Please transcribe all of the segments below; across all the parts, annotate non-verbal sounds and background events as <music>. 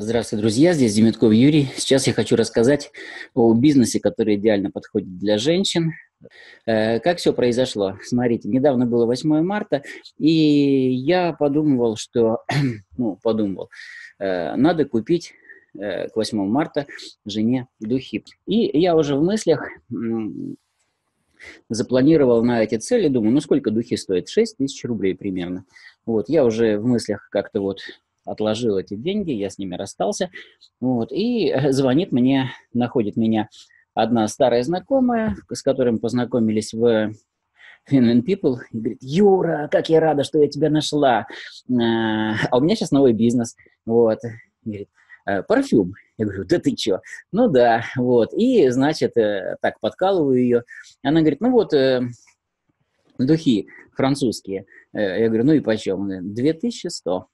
Здравствуйте, друзья, здесь Демитков Юрий. Сейчас я хочу рассказать о бизнесе, который идеально подходит для женщин. Э, как все произошло? Смотрите, недавно было 8 марта, и я подумывал, что, <clears throat> ну, подумывал, э, надо купить э, к 8 марта жене духи. И я уже в мыслях запланировал на эти цели, думаю, ну сколько духи стоит? 6 тысяч рублей примерно. Вот, я уже в мыслях как-то вот отложил эти деньги, я с ними расстался. Вот, и звонит мне, находит меня одна старая знакомая, с которой мы познакомились в Finland People, и говорит, Юра, как я рада, что я тебя нашла. А, а у меня сейчас новый бизнес. Вот. Говорит, «Э, парфюм. Я говорю, да ты чё? Ну да, вот. И, значит, э, так, подкалываю ее. Она говорит, ну вот, э, духи французские. Я говорю, ну и почем? 2100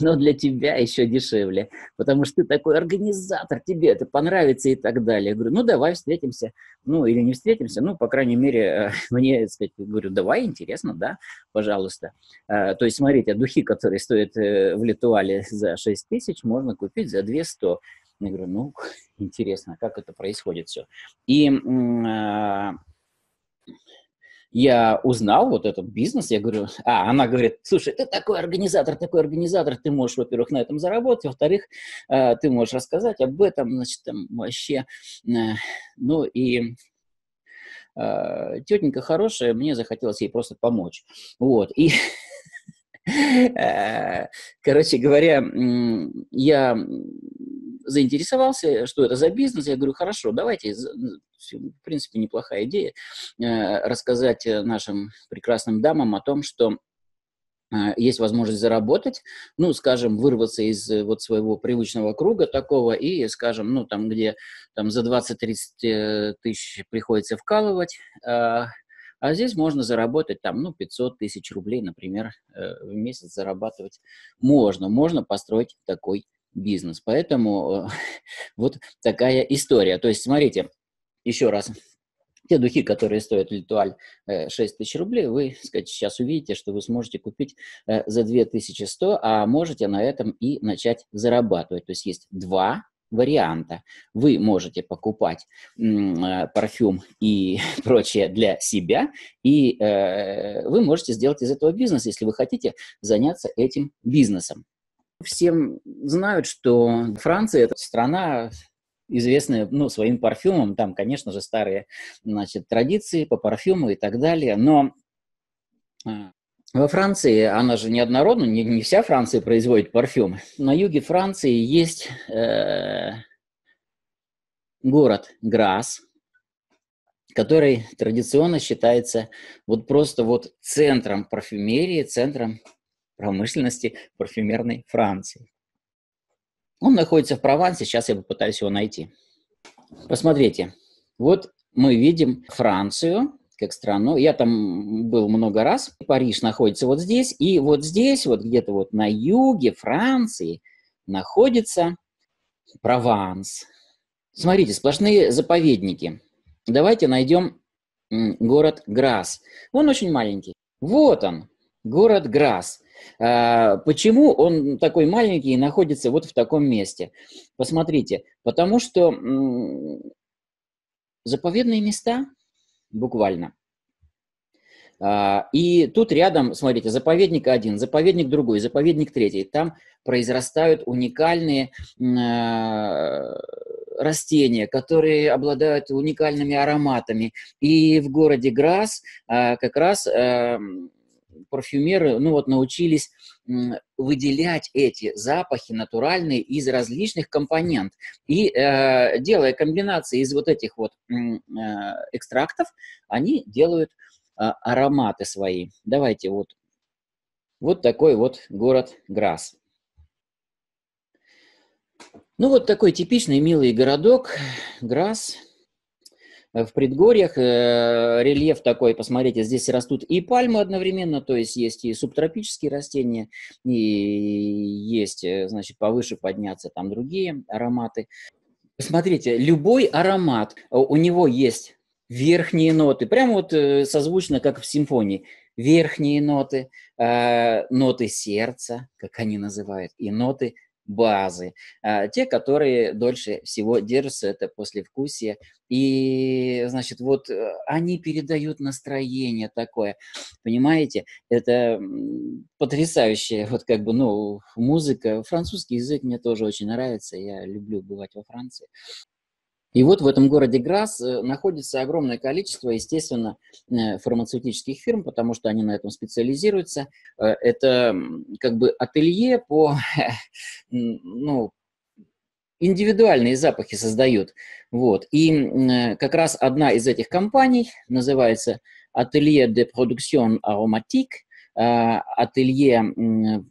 но для тебя еще дешевле, потому что ты такой организатор, тебе это понравится и так далее. Я говорю, ну давай встретимся, ну или не встретимся, ну, по крайней мере, э, <laughs> мне, сказать, говорю, давай, интересно, да, пожалуйста. А, то есть, смотрите, духи, которые стоят э, в Литуале за 6 тысяч, можно купить за 200. Я говорю, ну, <laughs> интересно, как это происходит все. И а, я узнал вот этот бизнес, я говорю, а, она говорит, слушай, ты такой организатор, такой организатор, ты можешь, во-первых, на этом заработать, во-вторых, э, ты можешь рассказать об этом, значит, там вообще, э, ну и э, тетенька хорошая, мне захотелось ей просто помочь, вот, и <laughs> Короче говоря, я заинтересовался, что это за бизнес. Я говорю, хорошо, давайте, в принципе, неплохая идея, э, рассказать э, нашим прекрасным дамам о том, что э, есть возможность заработать, ну, скажем, вырваться из вот своего привычного круга такого и, скажем, ну, там, где там за 20-30 тысяч приходится вкалывать, а, здесь можно заработать там, ну, 500 тысяч рублей, например, в месяц зарабатывать можно. Можно построить такой бизнес. Поэтому <laughs> вот такая история. То есть, смотрите, еще раз, те духи, которые стоят Литуаль 6 э, тысяч рублей, вы сказать, сейчас увидите, что вы сможете купить э, за 2100, а можете на этом и начать зарабатывать. То есть есть два варианта. Вы можете покупать э, парфюм и <laughs> прочее для себя, и вы можете сделать из этого бизнес, если вы хотите заняться этим бизнесом. Всем знают, что Франция – это страна, известная ну, своим парфюмом. Там, конечно же, старые значит, традиции по парфюму и так далее. Но а, во Франции, она же неоднородна, не, не вся Франция производит парфюм. На юге Франции есть э, город Грас, который традиционно считается вот просто вот центром парфюмерии, центром промышленности парфюмерной Франции. Он находится в Провансе, сейчас я попытаюсь его найти. Посмотрите, вот мы видим Францию как страну. Я там был много раз. Париж находится вот здесь, и вот здесь, вот где-то вот на юге Франции находится Прованс. Смотрите, сплошные заповедники. Давайте найдем город Грас. Он очень маленький. Вот он, город Грас. А, почему он такой маленький и находится вот в таком месте? Посмотрите, потому что заповедные места, буквально, а, и тут рядом, смотрите, заповедник один, заповедник другой, заповедник третий. Там произрастают уникальные а, растения, которые обладают уникальными ароматами. И в городе Грас как раз парфюмеры ну вот, научились выделять эти запахи натуральные из различных компонент. И э, делая комбинации из вот этих вот э, экстрактов, они делают э, ароматы свои. Давайте вот, вот такой вот город Грас. Ну вот такой типичный милый городок Грас – в предгорьях э, рельеф такой, посмотрите, здесь растут и пальмы одновременно, то есть есть и субтропические растения, и есть, э, значит, повыше подняться там другие ароматы. Посмотрите, любой аромат, у него есть верхние ноты, прямо вот э, созвучно, как в симфонии. Верхние ноты, э, ноты сердца, как они называют, и ноты базы, а, те, которые дольше всего держатся, это послевкусие. И, значит, вот э, они передают настроение такое, понимаете? Это потрясающая, вот как бы, ну, музыка. Французский язык мне тоже очень нравится, я люблю бывать во Франции. И вот в этом городе Грасс э, находится огромное количество, естественно, э, фармацевтических фирм, потому что они на этом специализируются. Э, это как бы ателье по, <laughs> ну, индивидуальные запахи создают. Вот. И как раз одна из этих компаний называется Atelier de Production Aromatique, ателье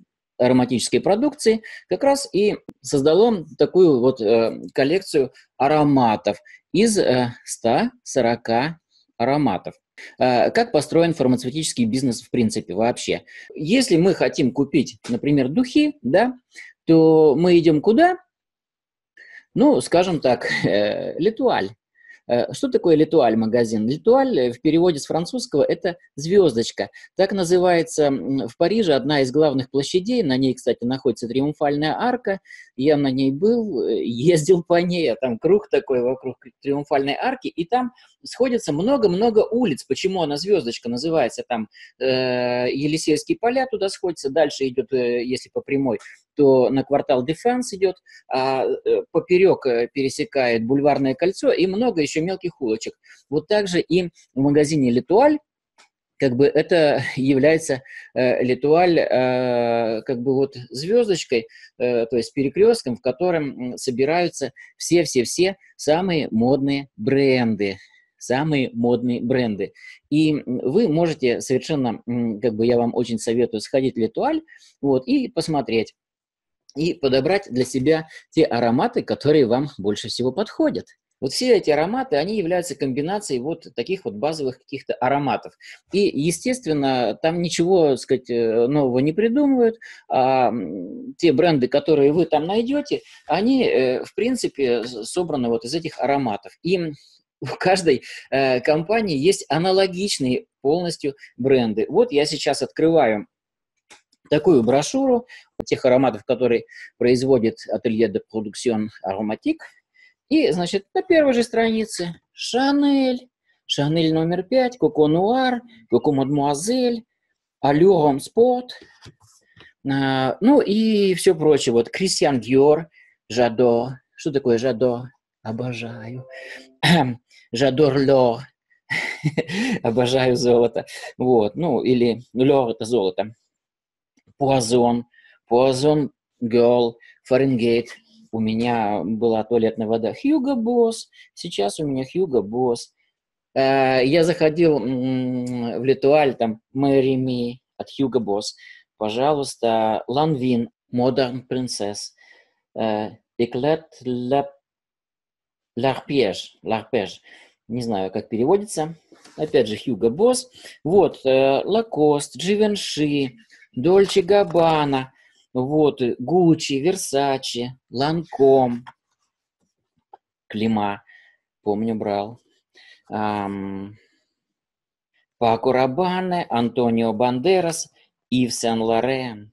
ароматической продукции, как раз и создало такую вот э, коллекцию ароматов из э, 140 ароматов. Э, как построен фармацевтический бизнес в принципе вообще? Если мы хотим купить, например, духи, да, то мы идем куда? Ну, скажем так, <laughs> э, Литуаль. Э, что такое литуаль магазин? Литуаль в переводе с французского это звездочка. Так называется в Париже одна из главных площадей. На ней, кстати, находится триумфальная арка. Я на ней был, э, ездил по ней, а там круг такой вокруг триумфальной арки, и там сходится много-много улиц. Почему она звездочка называется? Там э, Елисейские поля туда сходятся, дальше идет, э, если по прямой, то на квартал Дефенс идет, а э, поперек э, пересекает Бульварное кольцо и много еще мелких улочек. Вот также и в магазине Литуаль как бы это <laughs> является э, Литуаль э, как бы вот звездочкой, э, то есть перекрестком, в котором собираются все-все-все самые модные бренды самые модные бренды. И вы можете совершенно, как бы я вам очень советую, сходить в Литуаль вот, и посмотреть, и подобрать для себя те ароматы, которые вам больше всего подходят. Вот все эти ароматы, они являются комбинацией вот таких вот базовых каких-то ароматов. И, естественно, там ничего, так сказать, э, нового не придумывают. А те бренды, которые вы там найдете, они, э, в принципе, собраны вот из этих ароматов. И у каждой э, компании есть аналогичные полностью бренды. Вот я сейчас открываю такую брошюру тех ароматов, которые производит ателье de production aromatique. И, значит, на первой же странице Шанель, Шанель номер 5, Коко Нуар, Коко Мадмуазель, Алюром Спорт, ну и все прочее. Вот Кристиан Диор, Жадо. Что такое Жадо? Обожаю. <clears throat> Жадор Лор. <laughs> Обожаю золото. Вот, ну, или Лор это золото. Пуазон, Пуазон Girl, Фаренгейт. У меня была туалетная вода Хьюго Босс, сейчас у меня Хьюго Босс. Э, я заходил в Литуаль, там, Мэри Ми от Хьюго Босс. Пожалуйста, Ланвин, Modern Princess. Эклет Ларпеж, Ларпеж. Не знаю, как переводится. Опять же, Хьюго Босс. Вот, Лакост, Дживенши, Дольче Габбана, вот, Гуччи, Версачи, Ланком, Клима, помню, брал. Эм, Пако Рабане, Антонио Бандерас, Ив Сен-Лорен,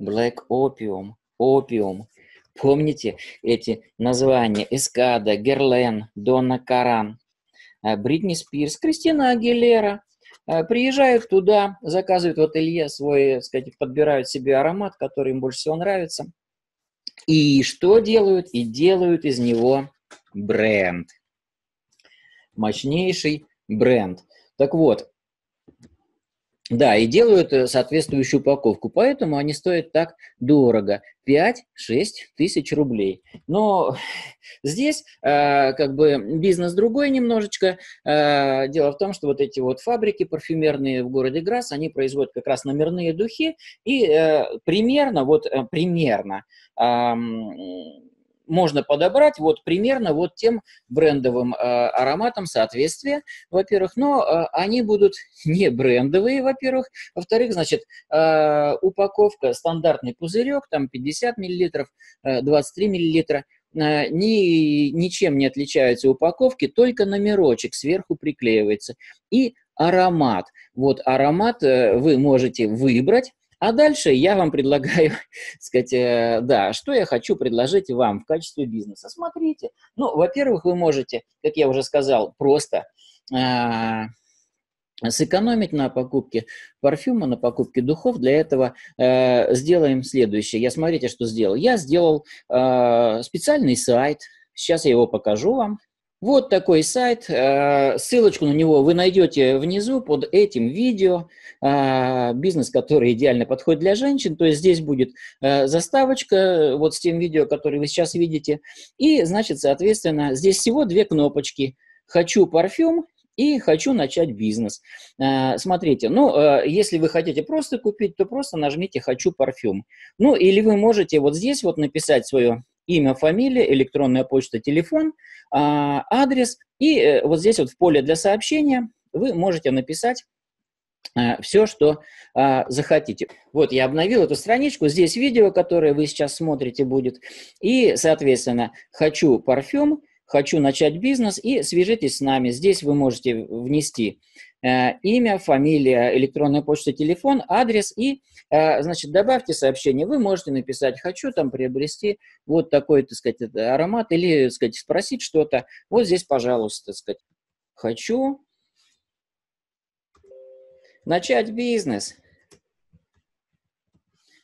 Блэк Опиум, Опиум. Помните эти названия? Эскада, Герлен, Донна Каран, э, Бритни Спирс, Кристина Агилера, приезжают туда, заказывают в ателье свой, так сказать, подбирают себе аромат, который им больше всего нравится. И что делают? И делают из него бренд. Мощнейший бренд. Так вот, да, и делают э, соответствующую упаковку, поэтому они стоят так дорого, 5-6 тысяч рублей. Но <laughs> здесь э, как бы бизнес другой немножечко. Э, дело в том, что вот эти вот фабрики парфюмерные в городе Грасс, они производят как раз номерные духи, и э, примерно, вот э, примерно, э, можно подобрать вот примерно вот тем брендовым э, ароматам соответствие, во-первых, но э, они будут <laughs> не брендовые, во-первых, во-вторых, значит, э, упаковка, стандартный пузырек, там 50 мл, э, 23 мл, э, ни, ничем не отличаются упаковки, только номерочек сверху приклеивается. И аромат. Вот аромат э, вы можете выбрать, А дальше я вам предлагаю, <laughs> сказать, э, да, что я хочу предложить вам в качестве бизнеса. Смотрите, ну, во-первых, вы можете, как я уже сказал, просто э, сэкономить на покупке парфюма, на покупке духов. Для этого э, сделаем следующее. Я смотрите, что сделал. Я сделал э, специальный сайт. Сейчас я его покажу вам. Вот такой сайт. Э, ссылочку на него вы найдете внизу под этим видео. Э, бизнес, который идеально подходит для женщин. То есть здесь будет э, заставочка вот с тем видео, которое вы сейчас видите. И, значит, соответственно, здесь всего две кнопочки. «Хочу парфюм» и хочу начать бизнес. Смотрите, ну, если вы хотите просто купить, то просто нажмите «Хочу парфюм». Ну, или вы можете вот здесь вот написать свое имя, фамилия, электронная почта, телефон, а, адрес, и э, вот здесь вот в поле для сообщения вы можете написать все, что а, захотите. Вот я обновил эту страничку, здесь видео, которое вы сейчас смотрите, будет, и, соответственно, хочу парфюм, хочу начать бизнес, и свяжитесь с нами. Здесь вы можете внести э, имя, фамилия, электронная почта, телефон, адрес и, э, значит, добавьте сообщение. Вы можете написать, хочу там приобрести вот такой, так сказать, аромат или, так сказать, спросить что-то. Вот здесь, пожалуйста, так сказать, хочу начать бизнес.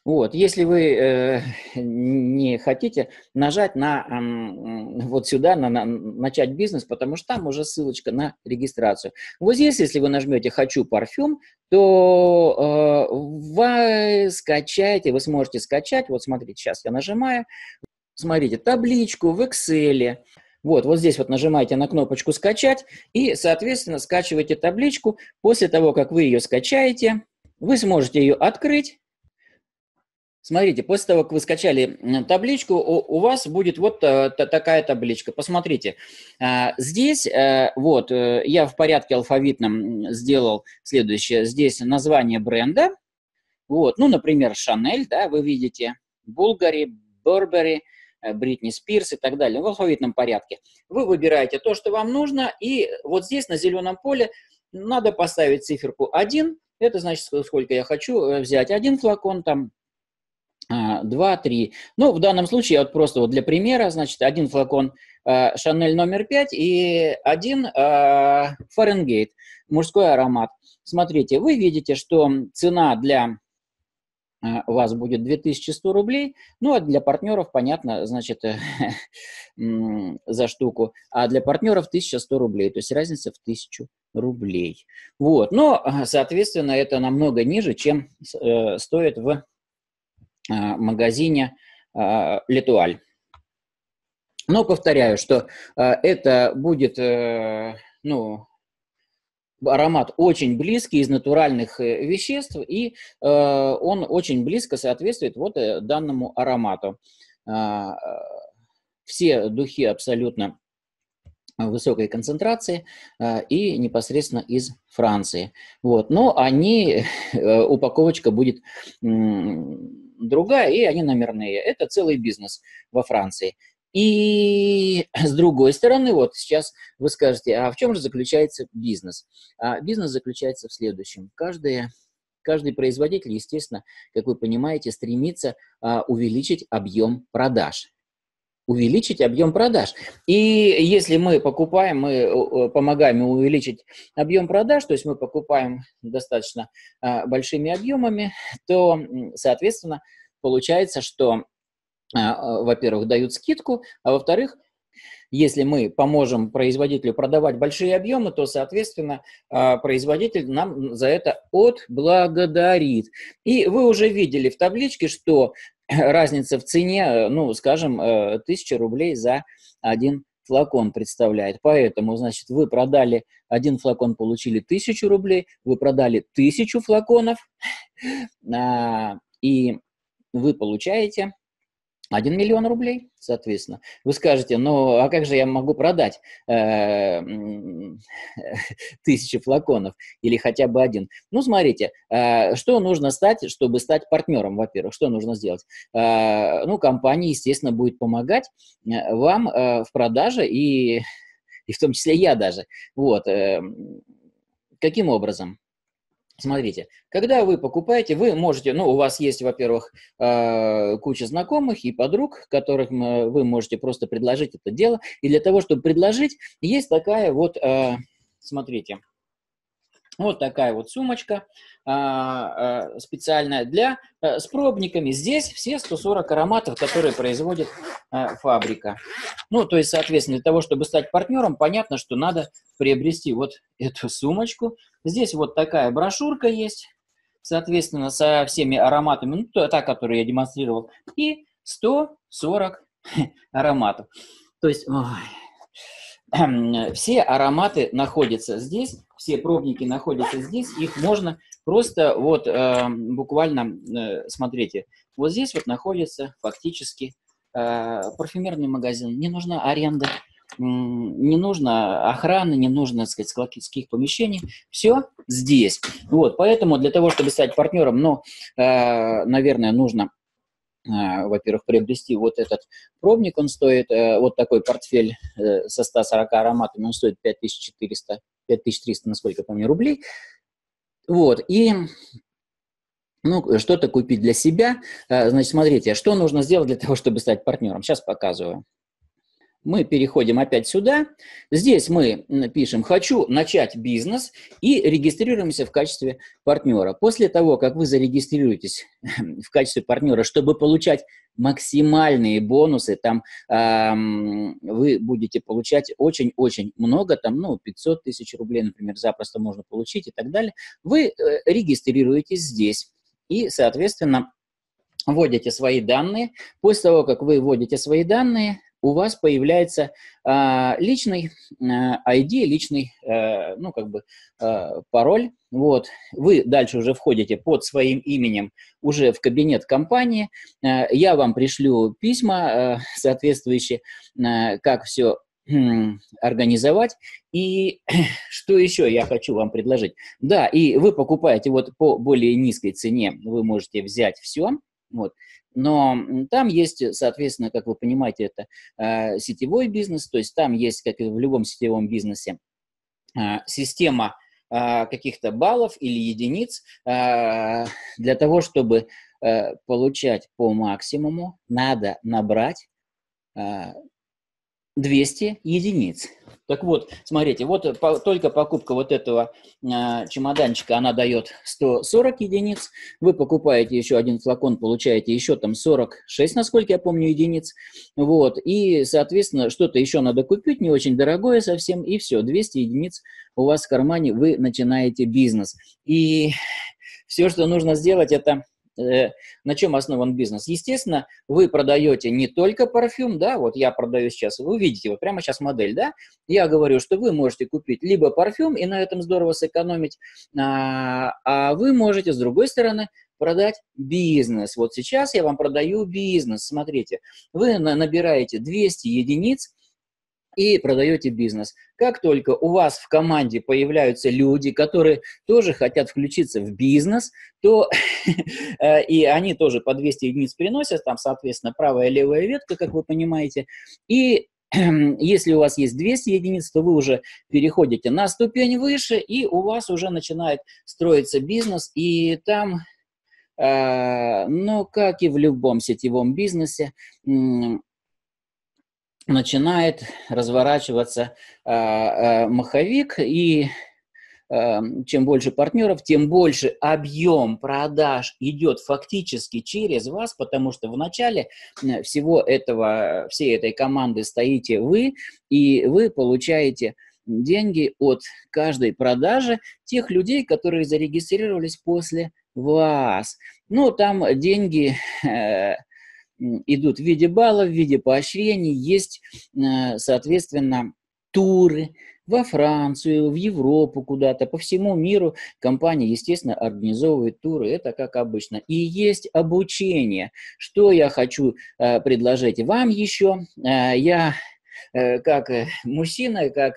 Вот, если вы э, не хотите нажать на э, вот сюда, на, на начать бизнес, потому что там уже ссылочка на регистрацию. Вот здесь, если вы нажмете «Хочу парфюм», то э, вы скачаете, вы сможете скачать, вот смотрите, сейчас я нажимаю, смотрите, табличку в Excel, вот, вот здесь вот нажимаете на кнопочку «Скачать» и, соответственно, скачиваете табличку. После того, как вы ее скачаете, вы сможете ее открыть, Смотрите, после того, как вы скачали табличку, у, у вас будет вот а, такая табличка. Посмотрите, а, здесь а, вот я в порядке алфавитном сделал следующее. Здесь название бренда, вот, ну, например, Шанель, да, вы видите, Булгари, Бурбери, Бритни Спирс и так далее, в алфавитном порядке. Вы выбираете то, что вам нужно, и вот здесь на зеленом поле надо поставить циферку 1, это значит, сколько я хочу взять. Один флакон, там, два, три. Ну, в данном случае, вот просто вот для примера, значит, один флакон а, Шанель номер пять и один а, Фаренгейт, мужской аромат. Смотрите, вы видите, что цена для у вас будет 2100 рублей, ну, а для партнеров, понятно, значит, <laughs> за штуку, а для партнеров 1100 рублей, то есть разница в 1000 рублей. Вот, но, соответственно, это намного ниже, чем э, стоит в магазине э, Летуаль. Но повторяю, что э, это будет, ну, аромат очень близкий из натуральных веществ, и он очень близко соответствует вот данному аромату. Все духи абсолютно высокой концентрации и непосредственно из Франции. Вот. Но они, <laughs> упаковочка будет другая, и они номерные. Это целый бизнес во Франции. И с другой стороны, вот сейчас вы скажете, а в чем же заключается бизнес? А бизнес заключается в следующем. Каждый, каждый производитель, естественно, как вы понимаете, стремится а, увеличить объем продаж увеличить объем продаж. И если мы покупаем, мы помогаем увеличить объем продаж, то есть мы покупаем достаточно а, большими объемами, то, соответственно, получается, что, во-первых, дают скидку, а во-вторых, если мы поможем производителю продавать большие объемы, то, соответственно, производитель нам за это отблагодарит. И вы уже видели в табличке, что <laughs> разница в цене, э, ну, скажем, 1000 э, рублей за один флакон представляет. Поэтому, значит, вы продали один флакон, получили 1000 рублей, вы продали 1000 флаконов, <laughs> а, и вы получаете 1 миллион рублей, соответственно. Вы скажете, ну а как же я могу продать э, <laughs> тысячи флаконов или хотя бы один? Ну, смотрите, э, что нужно стать, чтобы стать партнером, во-первых, что нужно сделать? Э, ну, компания, естественно, будет помогать э, вам э, в продаже и, <laughs> и в том числе я даже. Вот. Э, каким образом? Смотрите, когда вы покупаете, вы можете, ну, у вас есть, во-первых, э, куча знакомых и подруг, которых вы можете просто предложить это дело. И для того, чтобы предложить, есть такая вот, э, смотрите, вот такая вот сумочка а, а, специальная для а, с пробниками. Здесь все 140 ароматов, которые производит а, фабрика. Ну, то есть, соответственно, для того, чтобы стать партнером, понятно, что надо приобрести вот <laughs> эту сумочку. Здесь вот такая брошюрка есть, соответственно, со всеми ароматами, ну, та, которую я демонстрировал, и 140 <laughs> ароматов. То есть, ой, <clears throat> все ароматы находятся здесь, все пробники находятся здесь, их можно просто вот э, буквально, э, смотрите, вот здесь вот находится фактически э, парфюмерный магазин, не нужна аренда, не нужно охраны, не нужно, так сказать, складских помещений. Все здесь. Вот, поэтому для того, чтобы стать партнером, ну, э, наверное, нужно во-первых, приобрести вот этот пробник, он стоит, э, вот такой портфель э, со 140 ароматами, он стоит 5400, 5300, насколько я помню, рублей. Вот, и ну, что-то купить для себя. Э, значит, смотрите, что нужно сделать для того, чтобы стать партнером? Сейчас показываю мы переходим опять сюда. Здесь мы пишем «Хочу начать бизнес» и регистрируемся в качестве партнера. После того, как вы зарегистрируетесь в качестве партнера, чтобы получать максимальные бонусы, там эм, вы будете получать очень-очень много, там, ну, 500 тысяч рублей, например, запросто можно получить и так далее, вы э, регистрируетесь здесь и, соответственно, вводите свои данные. После того, как вы вводите свои данные, у вас появляется э, личный э, ID, личный, э, ну, как бы, э, пароль. Вот. Вы дальше уже входите под своим именем уже в кабинет компании. Э, я вам пришлю письма э, соответствующие, э, как все организовать. И <clears throat> что еще я хочу вам предложить? Да, и вы покупаете вот по более низкой цене, вы можете взять все, вот, но там есть, соответственно, как вы понимаете, это э, сетевой бизнес, то есть там есть, как и в любом сетевом бизнесе, э, система э, каких-то баллов или единиц э, для того, чтобы э, получать по максимуму, надо набрать э, 200 единиц. Так вот, смотрите, вот по, только покупка вот этого э, чемоданчика, она дает 140 единиц. Вы покупаете еще один флакон, получаете еще там 46, насколько я помню, единиц. Вот, и, соответственно, что-то еще надо купить, не очень дорогое совсем, и все, 200 единиц у вас в кармане, вы начинаете бизнес. И все, что нужно сделать, это Э, на чем основан бизнес? Естественно, вы продаете не только парфюм, да, вот я продаю сейчас, вы видите, вот прямо сейчас модель, да, я говорю, что вы можете купить либо парфюм и на этом здорово сэкономить, а, а вы можете, с другой стороны, продать бизнес. Вот сейчас я вам продаю бизнес. Смотрите, вы набираете 200 единиц, и продаете бизнес. Как только у вас в команде появляются люди, которые тоже хотят включиться в бизнес, то <laughs> э, и они тоже по 200 единиц приносят, там, соответственно, правая и левая ветка, как вы понимаете, и <clears throat> если у вас есть 200 единиц, то вы уже переходите на ступень выше, и у вас уже начинает строиться бизнес, и там, э, ну, как и в любом сетевом бизнесе, начинает разворачиваться э, э, маховик, и э, чем больше партнеров, тем больше объем продаж идет фактически через вас, потому что в начале всего этого, всей этой команды стоите вы, и вы получаете деньги от каждой продажи тех людей, которые зарегистрировались после вас. Ну, там деньги э, идут в виде баллов, в виде поощрений, есть, э, соответственно, туры во Францию, в Европу куда-то, по всему миру. Компания, естественно, организовывает туры, это как обычно. И есть обучение. Что я хочу э, предложить вам еще? Э, я как мужчина, как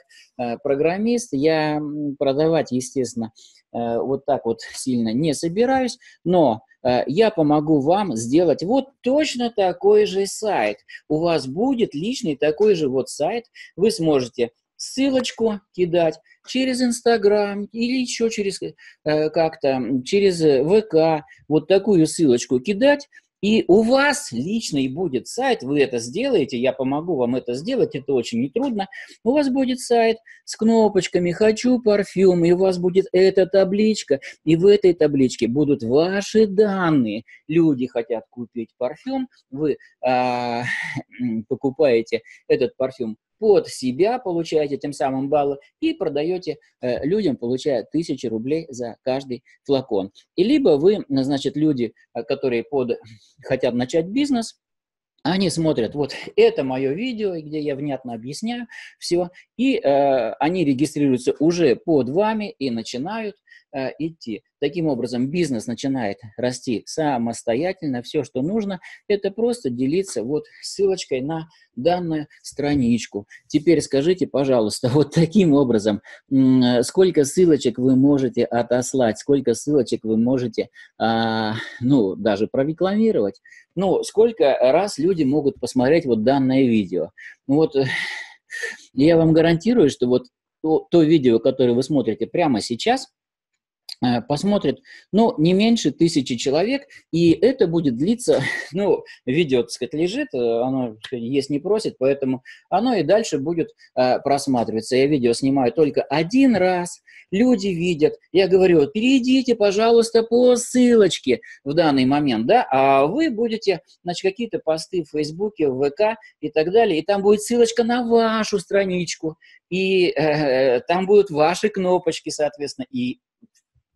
программист, я продавать, естественно, вот так вот сильно не собираюсь, но Э, я помогу вам сделать вот точно такой же сайт. У вас будет личный такой же вот сайт, вы сможете ссылочку кидать через Инстаграм или еще через э, как-то, через ВК, вот такую ссылочку кидать, и у вас лично и будет сайт, вы это сделаете, я помогу вам это сделать, это очень нетрудно. У вас будет сайт с кнопочками «Хочу парфюм», и у вас будет эта табличка, и в этой табличке будут ваши данные. Люди хотят купить парфюм, вы а, <laughs> покупаете этот парфюм под себя, получаете тем самым баллы и продаете э, людям, получая тысячи рублей за каждый флакон. И либо вы, значит, люди, э, которые под, <laughs> хотят начать бизнес, они смотрят, вот это мое видео, где я внятно объясняю все, и э, они регистрируются уже под вами и начинают э, идти. Таким образом, бизнес начинает расти самостоятельно. Все, что нужно, это просто делиться вот ссылочкой на данную страничку. Теперь скажите, пожалуйста, <laughs> вот таким образом, сколько ссылочек вы можете отослать, сколько ссылочек вы можете, а, ну, даже прорекламировать, ну, сколько раз люди могут посмотреть вот данное видео. Вот я вам гарантирую, что вот то, то видео, которое вы смотрите прямо сейчас – Э, посмотрит, ну, не меньше тысячи человек, и это будет длиться, <laughs> ну, видео, так сказать, лежит, э, оно есть не просит, поэтому оно и дальше будет э, просматриваться. Я видео снимаю только один раз, люди видят, я говорю, перейдите, пожалуйста, по ссылочке в данный момент, да, а вы будете, значит, какие-то посты в Фейсбуке, в ВК и так далее, и там будет ссылочка на вашу страничку, и э, там будут ваши кнопочки, соответственно, и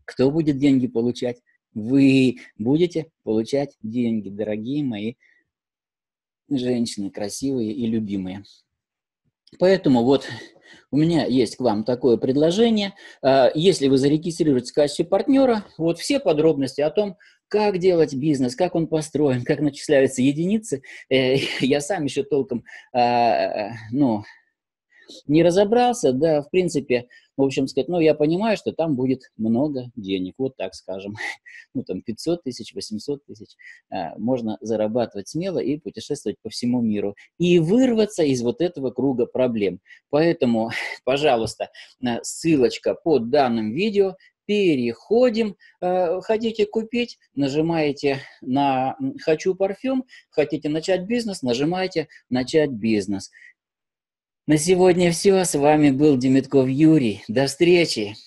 кто будет деньги получать? Вы будете получать деньги, дорогие мои женщины, красивые и любимые. Поэтому вот у меня есть к вам такое предложение. А, если вы зарегистрируетесь в качестве партнера, вот все подробности о том, как делать бизнес, как он построен, как начисляются единицы, э, <laughs> я сам еще толком, а, ну, не разобрался, да, в принципе, в общем сказать, ну, я понимаю, что там будет много денег, вот так скажем, <laughs> ну, там 500 тысяч, 800 тысяч, а, можно зарабатывать смело и путешествовать по всему миру, и вырваться из вот этого круга проблем. Поэтому, <laughs> пожалуйста, ссылочка под данным видео, переходим, э, хотите купить, нажимаете на «Хочу парфюм», хотите начать бизнес, нажимаете «Начать бизнес». На сегодня все. С вами был Демитков Юрий. До встречи.